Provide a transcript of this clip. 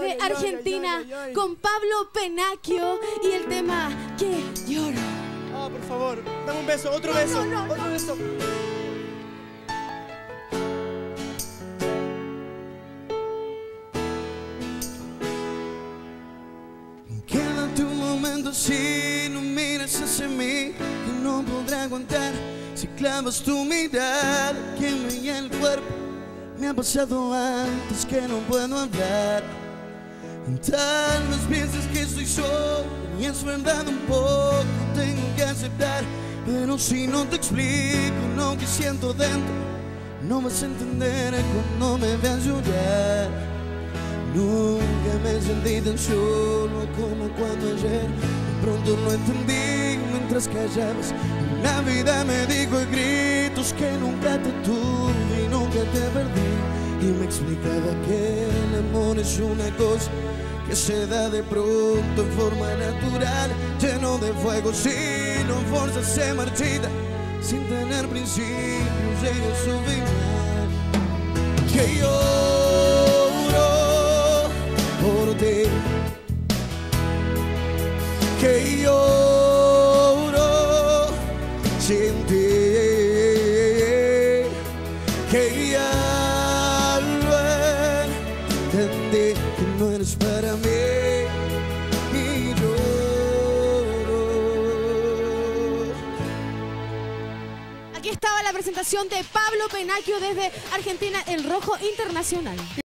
de Argentina con Pablo Penacchio y el tema Que lloro. Ah, por favor, dame un beso, otro beso, no, no, otro no. beso. Quédate un momento si no miras hacia mí Que no podré aguantar si clavas tu mirada Que me el cuerpo Me ha pasado antes que no puedo hablar Vez piensas que estoy solo Y es verdad un poco tengo que aceptar. Pero si no te explico lo que siento dentro No vas a entender cuando me veas llorar. Nunca me sentí tan solo como cuando ayer. De pronto lo entendí mientras callabas. La vida me dijo a gritos que nunca te tuve que el amor es una cosa que se da de pronto en forma natural Lleno de fuego, si no fuerza se marchita Sin tener principios, llega su final. Que lloro por ti. Que lloro sin ti. Que lo que no eres para mí Aquí estaba la presentación de Pablo Penacchio desde Argentina, el Rojo Internacional.